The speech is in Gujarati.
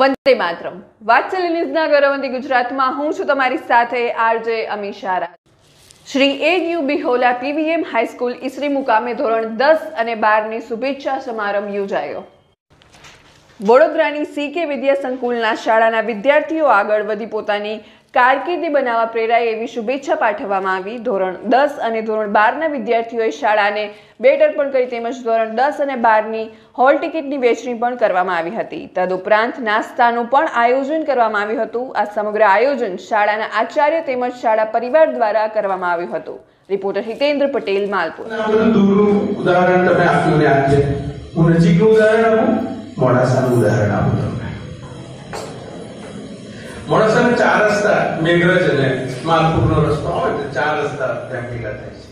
વંદે માતરમ. વાત્સલ્ય ન્યૂઝના ગૌરવંતી ગુજરાતમાં હું છું તમારી સાથે RJ Amisha Raj. Shri A U Bihola PVM high school Isari મુકામે ધોરણ દસ અને બારની શુભેચ્છા સમારંભ યોજાયો. વડોદરાની સી કે વિદ્યા સંકુલના શાળાના વિદ્યાર્થીઓ આગળ વધી પોતાની કારકિર્દી બનાવવા પ્રેરાય એવી શુભેચ્છા પાઠવવામાં આવી. ધોરણ દસ અને ધોરણ બારના વિદ્યાર્થીઓએ શાળાને બેટ અર્પણ કરી તેમજ ધોરણ દસ અને બારની હોલ ટિકિટની વેચણી પણ કરવામાં આવી હતી. તદુપરાંત નાસ્તાનું પણ આયોજન કરવામાં આવ્યું હતું. આ સમગ્ર આયોજન શાળાના આચાર્ય તેમજ શાળા પરિવાર દ્વારા કરવામાં આવ્યું હતું. રિપોર્ટર હિતેન્દ્ર પટેલ, માલપુર. ઉદાહરણ તમે આપ્યું આજે હું નજીકનું ઉદાહરણ આપું. મોડાસાનું ઉદાહરણ આપું તમને. મોડાસાના ચાર રસ્તા મેઘરજ અને માલપુરનો રસ્તો હોય તો ચાર રસ્તા ત્યાં ભેગા થાય છે.